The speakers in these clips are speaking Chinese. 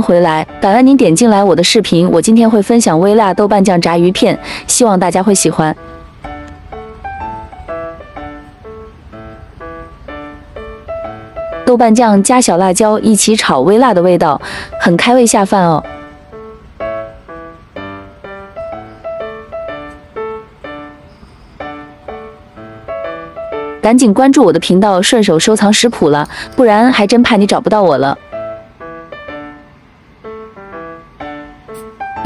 回来，感恩您点进来我的视频。我今天会分享微辣豆瓣酱炸鱼片，希望大家会喜欢。豆瓣酱加小辣椒一起炒，微辣的味道很开胃下饭哦。赶紧关注我的频道，顺手收藏食谱了，不然还真怕你找不到我了。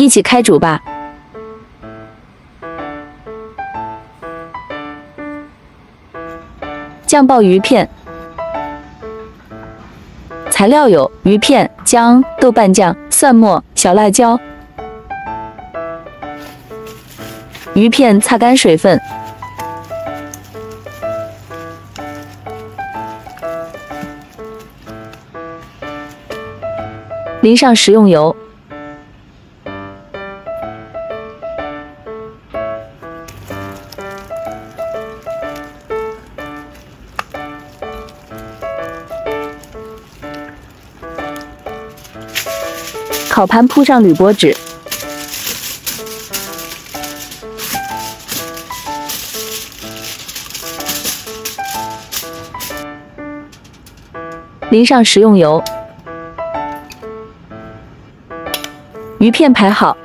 一起开煮吧！酱爆鱼片，材料有鱼片、姜、豆瓣酱、蒜末、小辣椒。鱼片擦干水分。淋上食用油，烤盘铺上铝箔纸，淋上食用油。鱼片排好，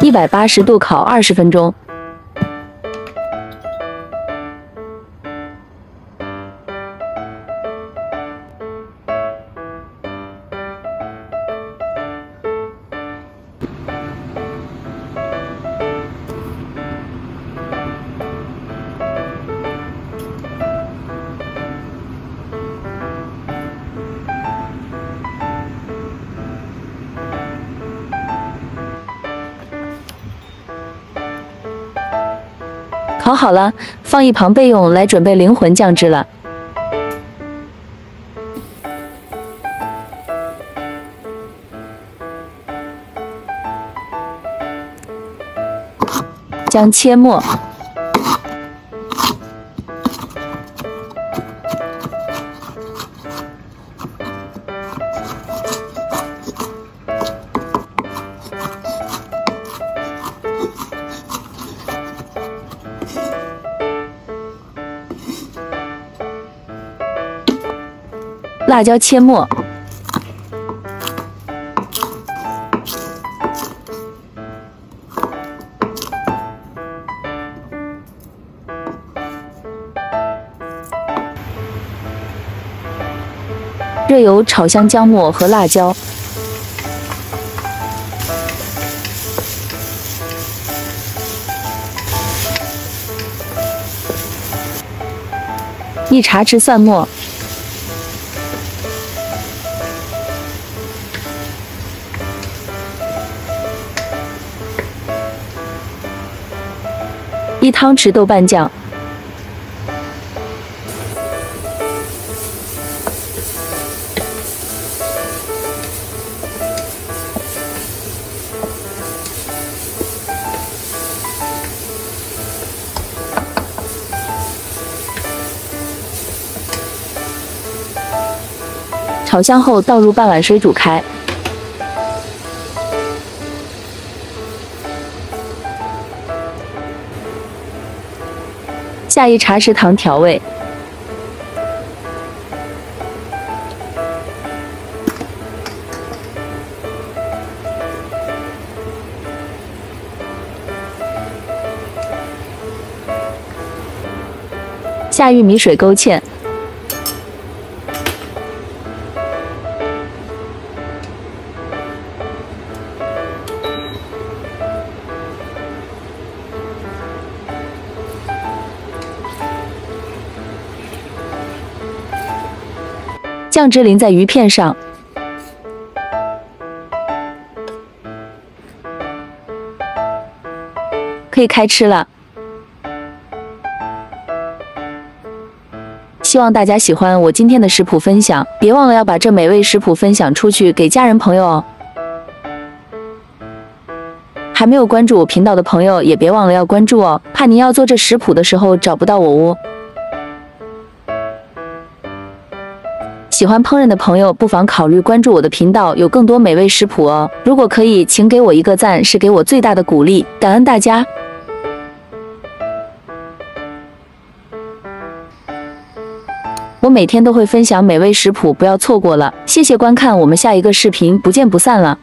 一百八十度烤二十分钟。烤好了，放一旁备用。来准备灵魂酱汁了，姜切末。辣椒切末，热油炒香姜末和辣椒，一茶匙蒜末。一汤匙豆瓣酱，炒香后倒入半碗水煮开。下一茶匙糖调味，下玉米水勾芡。酱汁淋在鱼片上，可以开吃了。希望大家喜欢我今天的食谱分享，别忘了要把这美味食谱分享出去给家人朋友哦。还没有关注我频道的朋友也别忘了要关注哦，怕您要做这食谱的时候找不到我哦。喜欢烹饪的朋友不妨考虑关注我的频道，有更多美味食谱哦。如果可以，请给我一个赞，是给我最大的鼓励，感恩大家。我每天都会分享美味食谱，不要错过了。谢谢观看，我们下一个视频不见不散了。